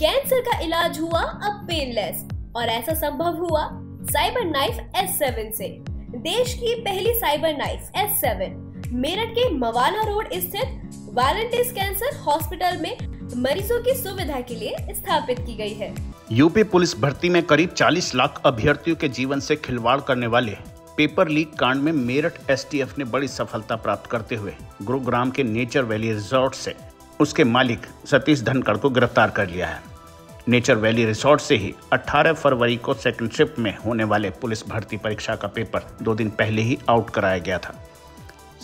Cancer का इलाज हुआ अब पेनलेस और ऐसा संभव हुआ साइबर नाइफ S7 से। देश की पहली साइबर नाइफ S7 मेरठ के मवाना रोड स्थित वालंटिस कैंसर हॉस्पिटल में मरीजों की सुविधा के लिए स्थापित की गई है। यूपी पुलिस भर्ती में करीब 40 लाख अभ्यर्थियों के जीवन से खिलवाड़ करने वाले पेपर लीक कांड में मेरठ एसटीएफ ने बड़ी सफलता प्राप्त करते हुए गुरुग्राम के नेचर वैली रिजॉर्ट से उसके मालिक सतीश धनखड़ को गिरफ़्तार कर लिया है। नेचर वैली रिसोर्ट से ही 18 फरवरी को सेकंड शिफ्ट में होने वाले पुलिस भर्ती परीक्षा का पेपर दो दिन पहले ही आउट कराया गया था।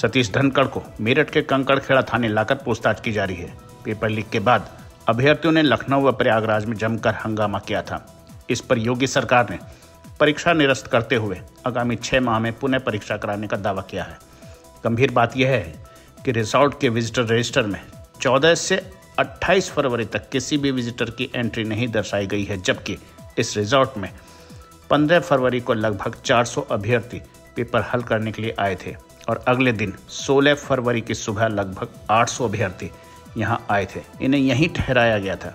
सतीश धनखड़ को मेरठ के कंकड़खेड़ा थाने लाकर पूछताछ की जा रही है। पेपर लीक के बाद अभ्यर्थियों ने लखनऊ व प्रयागराज में जमकर हंगामा किया था। इस पर योगी सरकार ने परीक्षा निरस्त करते हुए आगामी छह माह में पुनः परीक्षा कराने का दावा किया है। गंभीर बात यह है कि रिसोर्ट के विजिटर रजिस्टर में 14 से 28 फरवरी तक किसी भी विजिटर की एंट्री नहीं दर्शाई गई है, जबकि इस रिजॉर्ट में 15 फरवरी को लगभग 400 अभ्यर्थी पेपर हल करने के लिए आए थे और अगले दिन 16 फरवरी की सुबह लगभग 800 अभ्यर्थी यहाँ आए थे। इन्हें यहीं ठहराया गया था।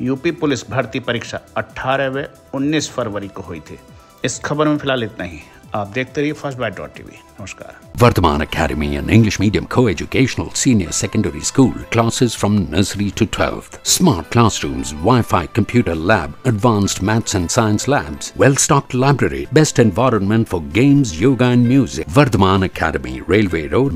यूपी पुलिस भर्ती परीक्षा 18 व 19 फरवरी को हुई थी। इस खबर में फ़िलहाल इतना ही। आप देखते रहिए फ़र्स्ट बाइट डॉट टीवी। नमस्कार। Vartaman academy and English medium coeducational senior secondary school classes from nursery to twelfth smart class room wifi computer lab advance maths and science lab well stocked library best environment for games yoga and music Vardhaman academy railway road